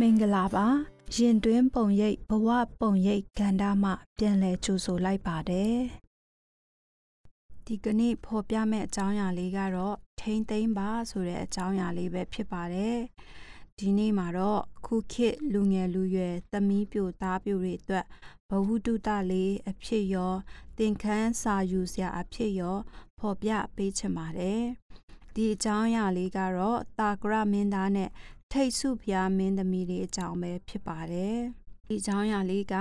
မင်္ဂလာပါရင်တွင်းပုံရိပ်ဘဝပုံရိပ်ကန္တာမှ ပြန်လည်ကြိုဆိုလိုက်ပါတယ်ဒီကနေ့ဖော်ပြမယ့်အကြောင်းအရာလေးကတော့ထိမ့်သိမ့်ပါဆိုတဲ့အကြောင်းအရာလေးပဲဖြစ်ပါတယ်ဒီနေ့မှာတော့ခုခေတ်လူငယ်လူရွယ်သမီးပြိုသားပြိုတွေအတွက်ဘဝတုတလေးအဖြစ်ရော သင်ခန်းစာယူစရာအဖြစ်ရော ဖော်ပြပေးချင်ပါတယ်ဒီအကြောင်းအရာလေးကတော့တာဂရမင်းသားနဲ့ ထိတ်စုဖျားမင်းသမီးလေးအကြောင်းပဲဖြစ်ပါတယ်။ဒီအကြောင်းအရာလေးက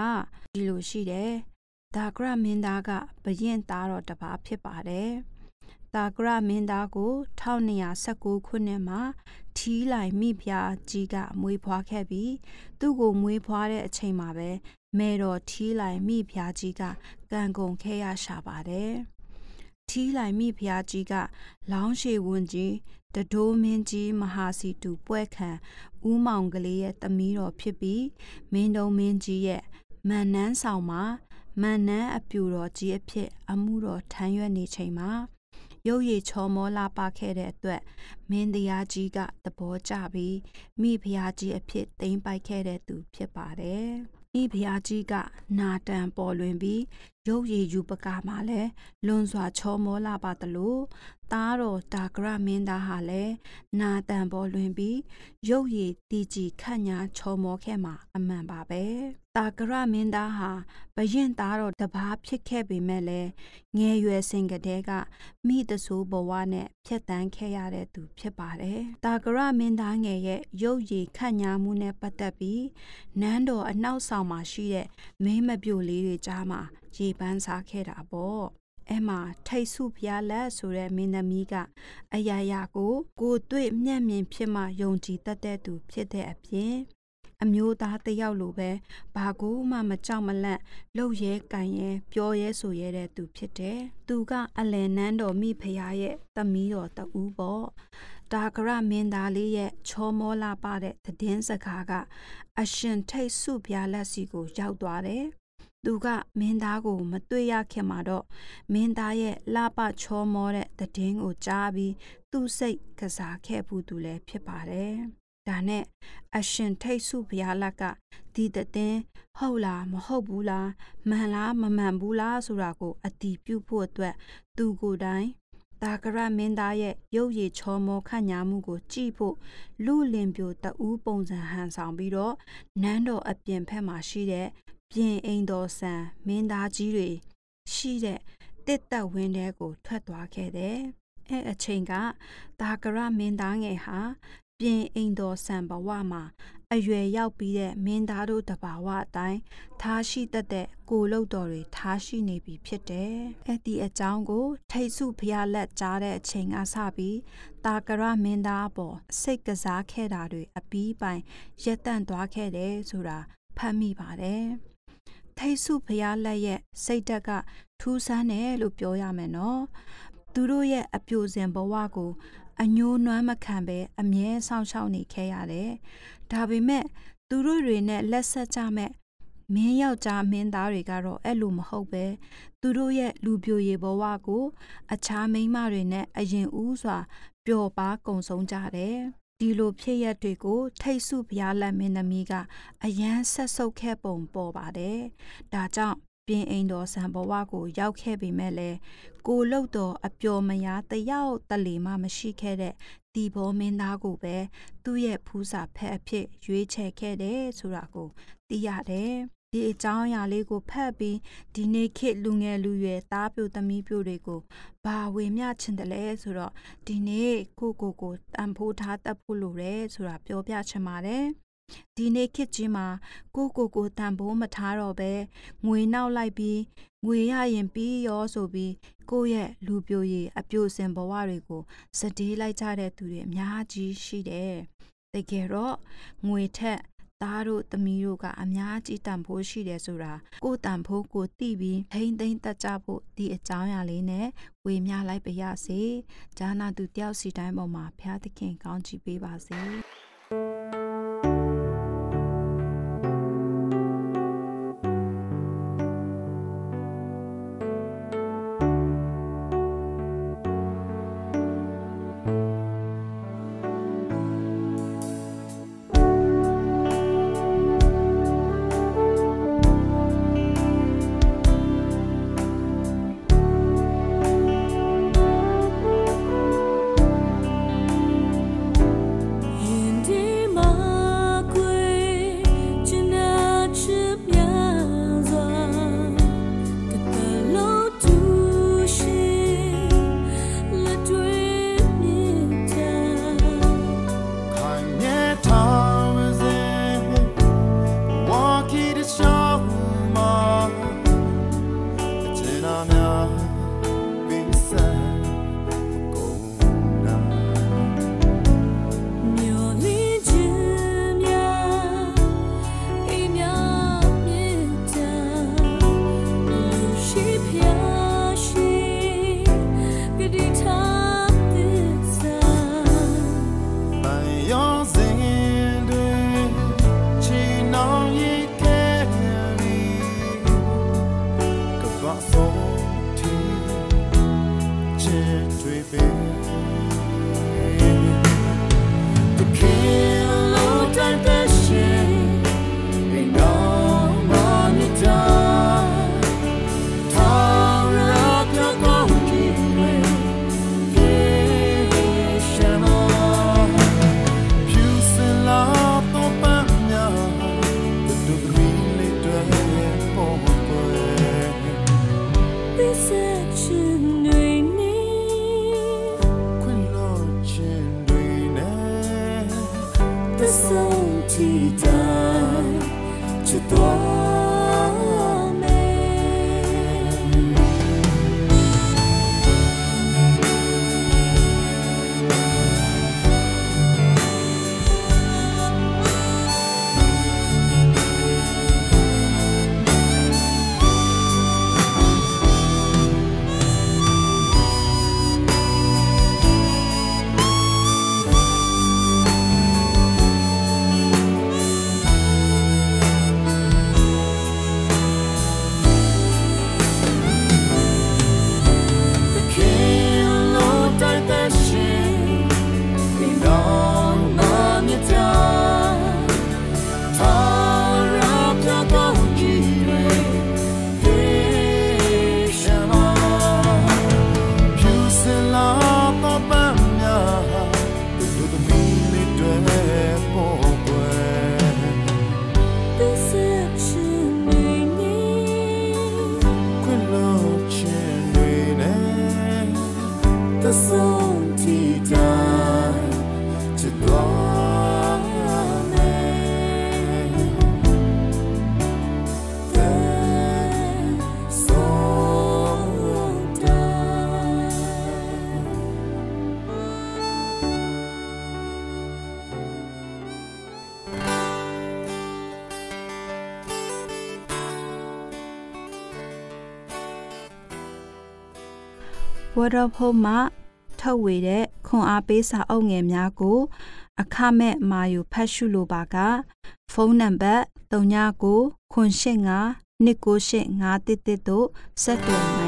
ဒီလိုရှိတယ်။ဒါဂရမင်းသားကဘရင်သားတော်တစ်ပါးဖြစ်ပါတယ်။ဒါဂရမင်းသားကို1219ခုနှစ်မှာထီးလိုက်မိဖျားကြီးကမွေးဖွားခဲ့ပြီးသူ့ကိုမွေးဖွားတဲ့အချိန်မှာပဲမဲတော်ထီးလိုက်မိဖျားကြီးကကံကုန်ခဲ့ရရှာပါတယ်။ထီးလိုက်မိဖျားကြီးကလောင်းရှည်ဝန်ကြီး တဒိုးမင်းကြီးမဟာစီတူပွဲခံဦးမောင်ကလေးရဲ့သမီးတော်ဖြစ်ပြီးမင်းတုံးမင်းကြီးရဲ့မန်နန်းဆောင်မှာမန်နန်းအပြူတော်ကြီးအဖြစ် အမှုတော်ထမ်းရွက်နေချိန်မှာရုပ်ရည်ချော်မောလာပါခဲ့တဲ့အတွက်မင်းတရားကြီးကသဘောကျပြီးမိဖုရားကြီးအဖြစ်တိမ့်ပိုက်ခဲ့တဲ့သူဖြစ်ပါတယ်။မိဖုရားကြီးကနာတံပေါ်လွင်ပြီးရုပ်ရည်ယူပကာမှာလည်းလွန်စွာချောမောလာပါသလိုသားတော်တာဂရမင်းသားဟာလည်းနာတန်ပေါ်လွင်ပြီးရုပ်ရည်တီကြည်ခန့်ညာချောမောခဲ့မှာအမှန်ပါပဲတာဂရမင်းသားဟာဘရင်သားတော်တပားဖြစ်ခဲ့ပေမဲ့လည်းငယ်ရွယ်စဉ်ကတည်းကမိတဆိုးဘဝနဲ့ဖြတ်တန်းခဲ့ရတဲ့သူဖြစ်ပါတယ်တာဂရမင်းသားငယ်ရဲ့ရုပ်ရည်ခန့်ညာမှုနဲ့ပတ်သက်ပြီးနန်းတော်အနောက်ဆောင်မှာရှိတဲ့မင်းမပြိုလေးတွေကြားမှာ ရေပန်းစားခဲ့တာပေါ့အဲမှာထိတ်ဆုဖျားလက်ဆိုတဲ့မင်းသမီးကအရာရာကိုကိုတွေ့မျက်မြင်ဖြစ်မှယုံကြည်တတ်တဲ့သူဖြစ်တဲ့အပြင်အမျိုးသားတယောက်လိုပဲဘာကိုမှမကြောက်မလန့်လှုပ်ရဲကန်ရဲပြောရဲဆိုရဲတဲ့သူဖြစ်တယ်။သူကအလယ်နန်းတော်မိဖုရားရဲ့သမီးတော်တူပေါ့။ဒါဂရမင်းသားလေးရဲ့ချောမောလာပတဲ့သတင်းစကားကအရှင်ထိတ်ဆုဖျားလက်စီကိုရောက်သွားတယ်။ သူကမင်းသားကိုမတွေ့ရခင်မှာတော့မင်းသားရဲ့လှပချောမောတဲ့တည်င်းကိုကြားပြီးသူ့စိတ်ကစားခဲ့ဘူးသူလည်းဖြစ်ပါတယ်။ဒါနဲ့အရှင်ထိတ်စုဘုရားလက်ကဒီတည်င်းဟုတ်လားမဟုတ်ဘူးလားမှန်လားမမှန်ဘူးလားဆိုတာကိုအတီးပြုတ်ဖို့အတွက်သူကိုယ်တိုင်တာကရမင်းသားရဲ့ရုပ်ရည်ချောမောခန့်ညာမှုကိုကြည့်ဖို့လူလင်ပြိုတအူးပုံစံဟန်ဆောင်ပြီးတော့နန်းတော်အပြင်ဘက်မှာရှိတဲ့ ပြင်အိမ်တော်ဆန်မင်းသားကြီးတွေရှိတဲ့တစ်သက်ဝင်းတဲကို ထွက်သွားခဲ့တယ်။အဲအချိန်ကဒါကရမင်းသားငယ်ဟာပြင်အိမ်တော်ဆန်ဘဝမှာအရွယ်ရောက်ပြီးတဲ့မင်းသားတို့တဘာဝအတိုင်းထားရှိတတ်တဲ့ကိုလုတ်တော်တွေထားရှိနေပြီဖြစ်တယ်။အဲ့ဒီအကြောင်းကို ထိတ်စုဖျားလက်ကြားတဲ့အချိန်ကစပြီးတာကရမင်းသားပေါ်စိတ်ကစားခဲ့တာတွေအပီးပိုင်ရက်တန့်သွားခဲ့တယ်ဆိုတာဖတ်မိပါတယ်။ ထိတ်စုဖျားလက်ရဲ့စိတ်ဓာတ်ကထူးဆန်းတယ်လို့ပြောရမယ်နော်သူတို့ရဲ့အပြိုစင်ဘဝကို အညိုးနွမ်းမခံပဲအမြဲဆောင်ရှောက်နေခဲ့ရတယ်ဒါပေမဲ့သူတို့တွေနဲ့လက်ဆက်ကြမဲ့မင်းယောက်ျားမင်းသားတွေကတော့အဲ့လိုမဟုတ်ပဲသူတို့ရဲ့လူပြိုရည်ဘဝကို အခြားမိန်းမတွေနဲ့အရင်ဦးစွာပျော်ပါကုံဆုံးကြတယ် ဒီလိုဖြစ်ရက်တွေကို ထိတ်စုဘုရားလက်မင်းသမီးကအယမ်းဆက်ဆုပ်ခဲ့ပုံပေါ်ပါတယ်။ဒါကြောင့်ပြင်အိမ်တော်ဆံဘဝကိုရောက်ခဲ့ပေမဲ့လည်းကိုလုတ်တော်အပျော်မရားတယောက်တလေမှမရှိခဲ့တဲ့ဒီဘောမင်းသားကိုပဲသူ့ရဲ့ဖူးစာဖက်အဖြစ်ရွေးချယ်ခဲ့တယ်ဆိုတာကိုသိရတယ်။ ဒီအကြောင်းအရာလေးကိုဖတ်ပြီးဒီနေ့ခေတ်လူငယ်လူရွယ်သားပြိုသမီးပြိုတွေကိုဘာဝေမျှချင်တယ်လဲဆိုတော့ဒီနေ့ကိုကိုကိုတန်ဖိုးထားတတ်ဖို့လိုတယ်ဆိုတာပြောပြချင်ပါတယ်ဒီနေ့ခေတ်ကြီးမှာကိုကိုကိုတန်ဖိုးမထားတော့ပဲငွေနောက်လိုက်ပြီးငွေရရင်ပြီးရောဆိုပြီးကိုယ့်ရဲ့လူပြိုရည်အပြိုစင်ဘဝတွေကိုစတေးလိုက်ကြတဲ့သူတွေအများကြီးရှိတယ်တကယ်တော့ငွေထက် သားတို့သမီးတို့ကအများကြီးတန်ဖိုးရှိတယ်ဆိုတာကိုတန်ဖိုးကိုသိပြီးထိမ့်သိမ့်တက်ကြဖို့ဒီအကြောင်းအရာလေးနဲ့ဝေမျှလိုက်ပါရစေ။ဂျာနာသူတယောက်စီတိုင်းပေါ်မှာဖျားသခင်ကောင်းချီးပေးပါစေ။ Waterfall မှထုတ်ဝေတဲ့ခွန်အားပေးစာအုပ်ငယ်များကို အခမဲ့မာယူဖတ်ရှုလိုပါကဖုန်းနံပါတ်3998599851တို့ဆက်သွယ်နိုင်